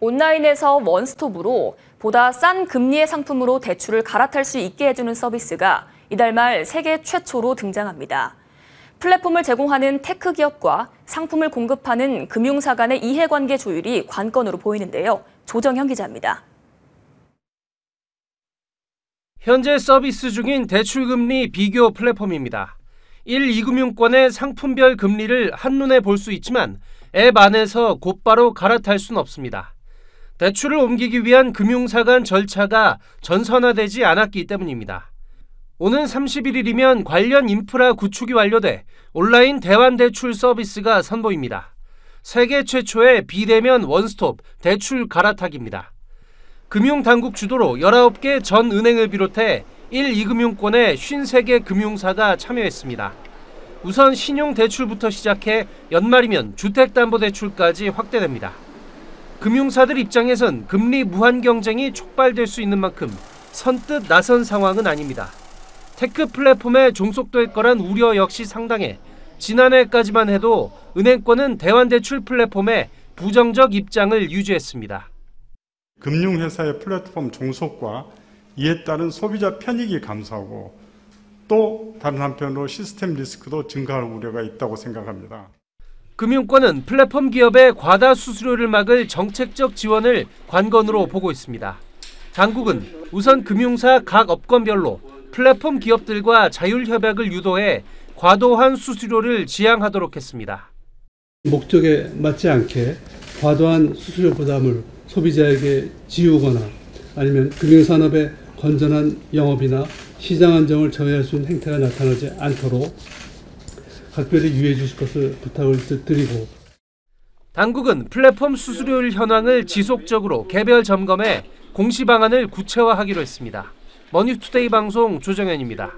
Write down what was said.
온라인에서 원스톱으로 보다 싼 금리의 상품으로 대출을 갈아탈 수 있게 해주는 서비스가 이달 말 세계 최초로 등장합니다. 플랫폼을 제공하는 tech 기업과 상품을 공급하는 금융사 간의 이해관계 조율이 관건으로 보이는데요. 조정현 기자입니다. 현재 서비스 중인 대출금리 비교 플랫폼입니다. 1, 2금융권의 상품별 금리를 한눈에 볼 수 있지만 앱 안에서 곧바로 갈아탈 수는 없습니다. 대출을 옮기기 위한 금융사 간 절차가 전선화되지 않았기 때문입니다. 오는 31일이면 관련 인프라 구축이 완료돼 온라인 대환 대출 서비스가 선보입니다. 세계 최초의 비대면 원스톱 대출 갈아타기입니다. 금융당국 주도로 19개 전 은행을 비롯해 1, 2금융권의 53개 금융사가 참여했습니다. 우선 신용대출부터 시작해 연말이면 주택담보대출까지 확대됩니다. 금융사들 입장에선 금리 무한 경쟁이 촉발될 수 있는 만큼 선뜻 나선 상황은 아닙니다. tech 플랫폼에 종속될 거란 우려 역시 상당해 지난해까지만 해도 은행권은 대환대출 플랫폼에 부정적 입장을 유지했습니다. 금융회사의 플랫폼 종속과 이에 따른 소비자 편익이 감소하고 또 다른 한편으로 시스템 리스크도 증가할 우려가 있다고 생각합니다. 금융권은 플랫폼 기업의 과다 수수료를 막을 정책적 지원을 관건으로 보고 있습니다. 당국은 우선 금융사 각 업권별로 플랫폼 기업들과 자율 협약을 유도해 과도한 수수료를 지양하도록 했습니다. 목적에 맞지 않게 과도한 수수료 부담을 소비자에게 지우거나 아니면 금융산업의 건전한 영업이나 시장 안정을 저해할 수 있는 행태가 나타나지 않도록 각별히 유의해 주실 것을 부탁을 드리고 당국은 플랫폼 수수료율 현황을 지속적으로 개별 점검해 공시 방안을 구체화하기로 했습니다. 머니투데이 방송 조정현입니다.